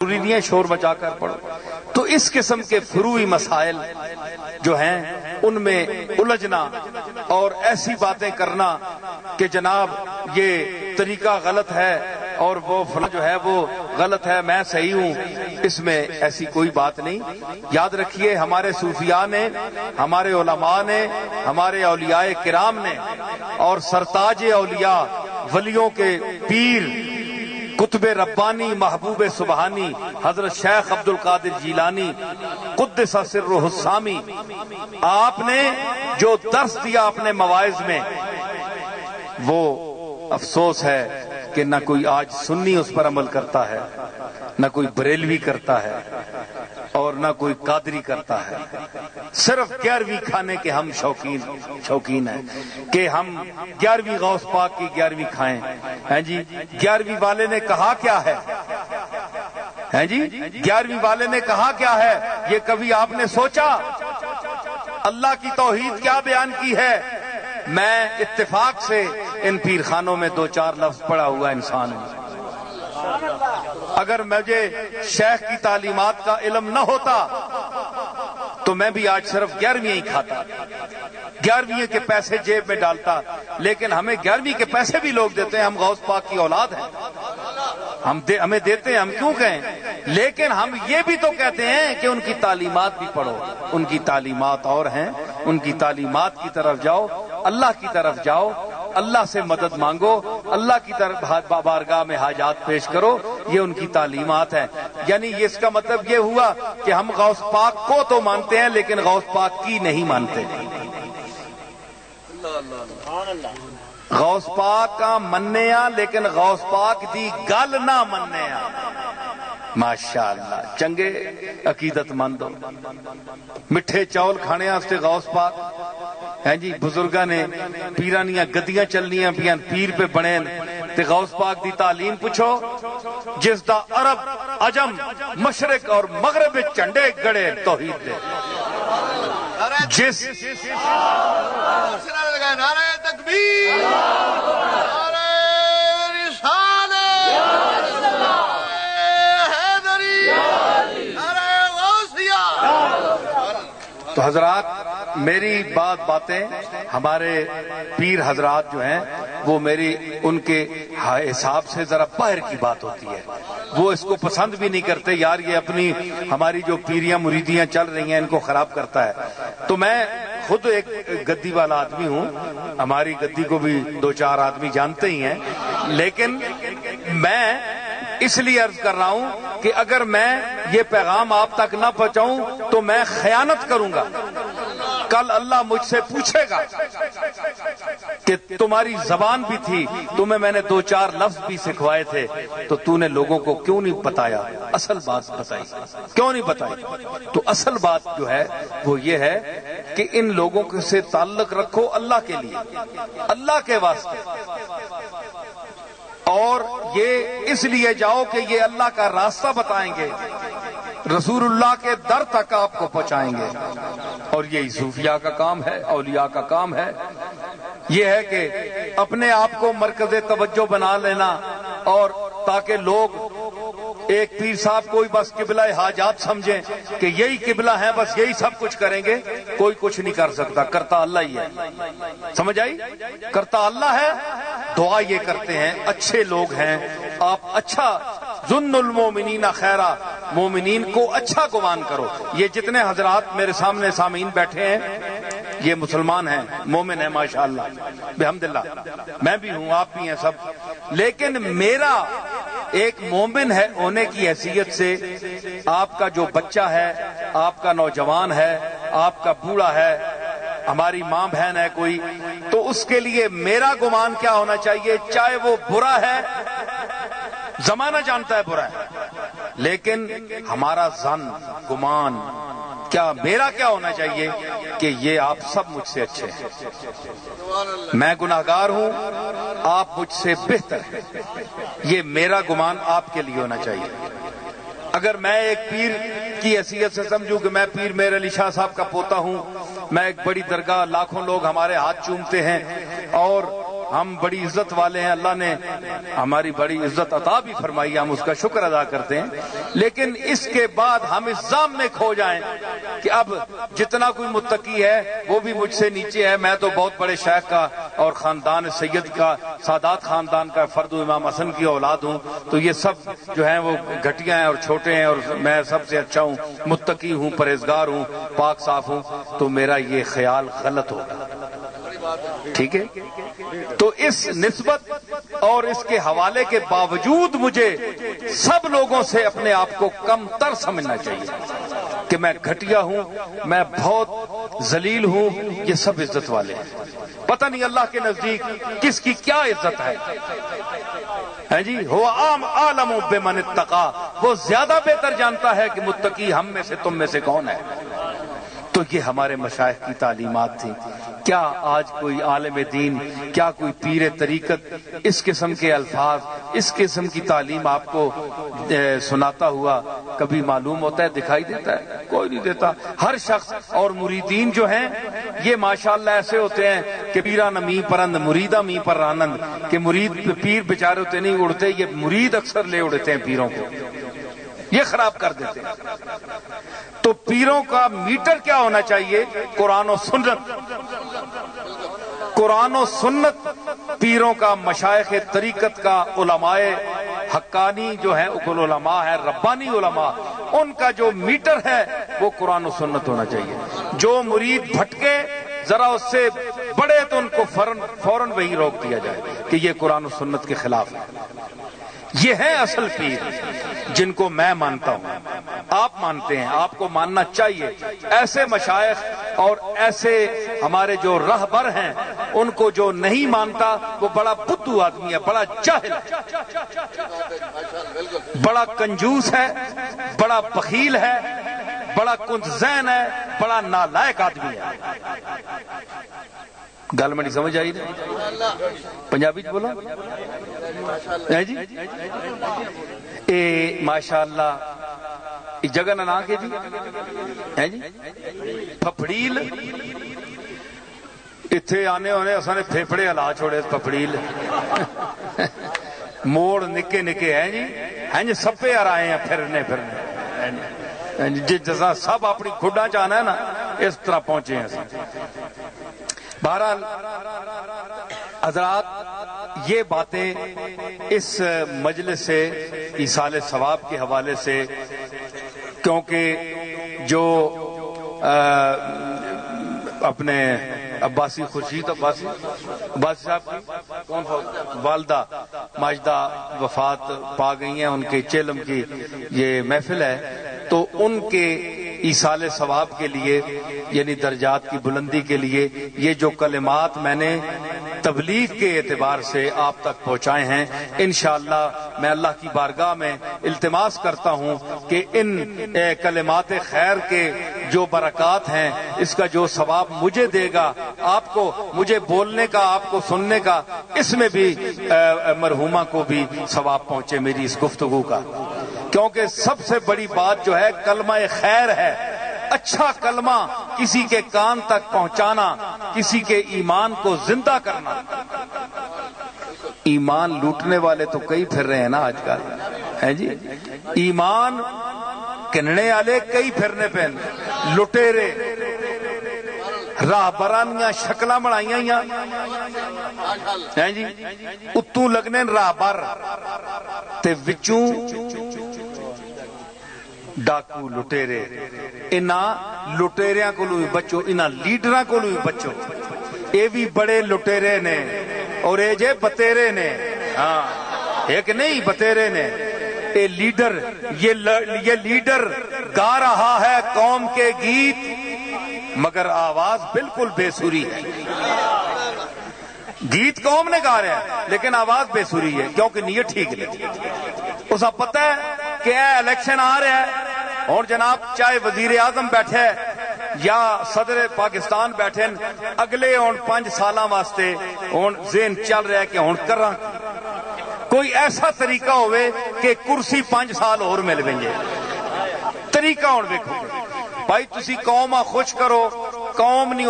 ज़रूरी नहीं है, शोर बचाकर पढ़ो। तो इस किस्म के फ्रूई मसाइल जो हैं, उनमें उलझना और ऐसी बातें करना कि जनाब, ये तरीका गलत है और वो फला जो है, वो गलत है, मैं सही हूँ। इसमें ऐसी कोई बात नहीं। याद रखिए, हमारे सूफिया ने, हमारे उलमा ने, हमारे औलियाए किराम ने और सरताज औलिया, वलियों के पीर कुतुब रब्बानी महबूब सुबहानी, हज़रत शेख अब्दुल कादिर जीलानी, कुद्दस हुसामी आपने जो दर्श दिया अपने मवाज में, वो अफसोस है कि न कोई आज सुन्नी उस पर अमल करता है, न कोई बरेलवी करता है। न कोई कादरी करता है। सिर्फ़ ग्यारहवीं खाने के हम शौकीन शौकीन हैं कि हम ग्यारहवीं गौस पाक की ग्यारहवीं खाएँ। हैं जी? ग्यारहवीं वाले ने कहा क्या है? हैं जी? ग्यारहवीं वाले ने कहा क्या है? ये कभी आपने सोचा? अल्लाह की तोहीद क्या बयान की है? मैं इत्तेफाक से इन पीर खानों में दो चार लफ्ज पढ़ा हुआ इंसान हूँ। अगर मुझे शेख की तालीमत का इलम न होता तो मैं भी आज सिर्फ़ ग्यारहवीं ही खाता। ग्यारहवीं के पैसे जेब में डालता लेकिन हमें ग्यारहवीं के पैसे भी लोग देते हैं हम गौस पाक की औलाद हैं। हम दे, हमें देते हैं हम क्यों कहें? लेकिन हम ये भी तो कहते हैं कि उनकी तालीमत भी पढ़ो। उनकी तालीमात और हैं। उनकी तालीमात की तरफ़ जाओ अल्लाह की तरफ़ जाओ अल्लाह से मदद मांगो, अल्लाह की तरफ़ बारगाह में हाजात पेश करो, ये उनकी तालीमात है। यानी ये इसका मतलब ये हुआ कि हम गौस पाक को तो मानते हैं, लेकिन गौस पाक की नहीं मानते। गौस पाक का मन्ने लेकिन गौस पाक दी गल ना मन्ने माशाला चंगे, अकीदतमंद। मिठे चौल खाने वास्ते गौस पाक। है जी, बुजुर्गा ने पीरा दियाँ गद्दियाँ चलनियाँ पीर पे बने ते गौस पाक दी तालीम पुछो जिस दा अरब, अजम, मशरक और मगरब झंडे गड़े तोहीद दे। जिस नारे रिसालत हैदरी नारे गौसिया तो हजरात, मेरी बात बातें, हमारे पीर हजरात जो हैं, वो मेरी, उनके हिसाब से जरा बाहर की बात होती है। वो इसको पसंद भी नहीं करते, यार ये अपनी, हमारी जो पीरियाँ मुरीदियाँ चल रही हैं, इनको खराब करता है। तो मैं खुद एक गद्दी वाला आदमी हूँ, हमारी गद्दी को भी दो चार आदमी जानते ही हैं, लेकिन मैं इसलिए अर्ज़ कर रहा हूँ कि अगर मैं ये पैगाम आप तक न पहुंचाऊं तो मैं खयानत करूँगा। कल अल्लाह मुझसे पूछेगा कि तुम्हारी जबान भी थी, तुम्हें मैंने दो चार लफ्ज भी सिखवाए थे तो तूने लोगों को क्यों नहीं बताया? असल बात बताई। क्यों नहीं बताई? तो असल बात जो है, वो ये है कि इन लोगों से ताल्लुक रखो अल्लाह के लिए। अल्लाह के वास्ते। और ये इसलिए जाओ कि ये अल्लाह का रास्ता बताएँगे। रसूलुल्लाह के दर तक आपको पहुंचाएँगे। और यही सूफिया का काम है, औलिया का काम है। ये है कि अपने आप को मरकज तवज्जो बना लेना और ताकि लोग एक पीर साहब कोई बस किबला हाजात समझे कि यही किबला है, बस यही सब कुछ करेंगे। कोई कुछ नहीं कर सकता, करता अल्लाह ही है। समझ आई? करता अल्लाह है दुआ ये करते हैं, अच्छे लोग हैं। आप अच्छा जुन्नुल मोमिनीना खैरा मोमिन को अच्छा गुमान करो। ये जितने हजरात मेरे सामने सामीन बैठे हैं, ये मुसलमान हैं, मोमिन है, माशाल्लाह। बेहमदिल्ला, मैं भी हूँ, आप भी हैं सब। लेकिन मेरा एक मोमिन है होने की हैसियत से, आपका जो बच्चा है, आपका नौजवान है, आपका बूढ़ा है हमारी माँ बहन है कोई तो उसके लिए मेरा गुमान क्या होना चाहिए? चाहे वो बुरा है, जमाना जानता है बुरा है। लेकिन हमारा जन गुमान, क्या मेरा क्या होना चाहिए कि ये आप सब मुझसे अच्छे हैं? मैं गुनाहगार हूँ, आप मुझसे बेहतर हैं। ये मेरा गुमान आपके लिए होना चाहिए। अगर मैं एक पीर की हैसियत से समझूं कि मैं पीर मेरे अली शाह साहब का पोता हूँ मैं एक बड़ी दरगाह, लाखों लोग हमारे हाथ चूमते हैं और हम बड़ी इज़्ज़त वाले हैं। अल्लाह ने हमारी बड़ी इज़्ज़त अता भी फरमाई, हम उसका शुक्र अदा करते हैं। लेकिन इसके बाद हम इस जाम में खो जाएँ कि अब जितना कोई मुत्तकी है, वो भी मुझसे नीचे है। मैं तो बहुत बड़े शेख का और खानदान सैयद का, सादात खानदान का फर्द इमाम हसन की औलाद हूँ। तो ये सब जो है वो घटिया हैं और छोटे हैं और मैं सबसे अच्छा हूँ, मुत्तकी हूँ, परहेजगार हूँ, पाक साफ़ हूँ। तो मेरा ये ख्याल गलत होगा। ठीक है? तो इस नस्बत और इसके हवाले के बावजूद मुझे सब लोगों से अपने आप को कम तर समझना चाहिए। कि मैं घटिया हूँ, मैं बहुत जलील हूँ, ये सब इज़्ज़त वाले हैं। पता नहीं अल्लाह के नज़दीक किसकी क्या इज़्ज़त है। है जी? हो आम आलम बेमन तका वो ज़्यादा बेहतर जानता है कि मुत्तकी हम में से तुम में से कौन है। तो ये हमारे मशाइ की तालीमत थी। क्या आज कोई आलम दीन, क्या कोई पीर तरीकत इस किस्म के अल्फाज, इस किस्म की तालीम आपको सुनाता हुआ कभी मालूम होता है, दिखाई देता है? कोई नहीं देता। हर शख्स और मुरीदीन जो हैं, ये माशाल्लाह ऐसे होते हैं कि पीरा न मी परंद मुरीदा मी पर आनंद, के मुरीद, पीर बेचारे होते नहीं उड़ते, ये मुरीद अक्सर ले उड़ते हैं पीरों को। ये खराब कर देते हैं। तो पीरों का मीटर क्या होना चाहिए? कुरान और सुन्नत। कुरान और सुन्नत पीरों का मशाइ तरीकत का उलमाए हक्कानी जो है उलमा है, रब्बानी उलमा, उनका जो मीटर है, वो कुरान और सुन्नत होना चाहिए। जो मुरीद भटके, जरा उससे बड़े तो उनको फ़ौरन फ़ौरन वही रोक दिया जाए कि ये कुरान और सुन्नत के खिलाफ है। ये है असल पीर, जिनको मैं मानता हूँ। आप मानते हैं, आपको मानना चाहिए। ऐसे मशाइ और ऐसे हमारे जो रहबर हैं, उनको जो नहीं मानता, वो बड़ा बुद्धू आदमी है, बड़ा जाहिल बड़ा कंजूस है, बड़ा बखील है, बड़ा कुंजैन है, बड़ा नालायक आदमी है। गल मेरी समझ आई पंजाबी बोलो। जी? ए माशाअल्लाह जगह का नाम के जी। है जी? फफड़ील। इथे आने होने असने फेफड़े हला छोड़े फफड़ील। मोड़ निके निके है जी? हैं जी सप्पे आ आए हैं फिरने फिरने। जिस जैसा सब अपनी खुडा च है ना, इस तरह पहुँचे हैं बहरहाल, हजरात, ये बातें इस मजलिस से ईसाल सवाब के हवाले से क्योंकि जो आ, अपने अब्बासी खुर्शीद अब्बासी अब्बासी साहब की कौन वालदा माजदा वफात पा गई हैं उनके चेलम की ये महफिल है। तो उनके ईसाल सवाब के लिए यानी दर्जात की बुलंदी के लिए ये जो कलिमात मैंने तबलीग के एतबार से आप तक पहुँचाए हैं इन मैं अल्लाह की बारगाह में इल्तमास करता हूँ कि इन कलिमात खैर के जो बरकत हैं, इसका जो सवाब मुझे देगा, आपको, मुझे बोलने का, आपको सुनने का, इसमें भी मरहुमा को भी सवाब पहुँचे मेरी इस गुफ्तगु का। क्योंकि सबसे बड़ी बात जो है, कलमा खैर है। अच्छा कलमा किसी के कान तक पहुंचाना, किसी के ईमान को ज़िंदा करना। ईमान लूटने वाले तो कई फिर रहे हैं ना आजकल। है जी? ईमान किनने वाले कई फिरने पे लुटेरे। राहबरा शक्ल बनाई जी? उत्तू लगने राहबर ते विचों डाकू लुटेरे। इना लुटेरिया को भी बचो इना लीडर को भी बचो। ये भी बड़े लुटेरे ने, और ये जे बतेरे ने। हाँ एक नहीं, बतेरे ने। ये लीडर ये ल, ये लीडर गा रहा है कौम के गीत मगर आवाज़ बिल्कुल बेसुरी है। गीत कौम ने गा रहा है लेकिन आवाज़ बेसुरी है क्योंकि नीयत ठीक नहीं। उसका पता है कि इलेक्शन आ रहा है और जनाब चाहे वज़ीर आज़म बैठे या सदर पाकिस्तान बैठे अगले हूँ पाँच साल वास्ते हूँ जेन चल रहा है कि हूँ करा। कोई ऐसा तरीका हो कि कुर्सी पाँच साल और मिल गई तरीका हूँ देखो। भाई तुम कौम खुश करो। कौम नहीं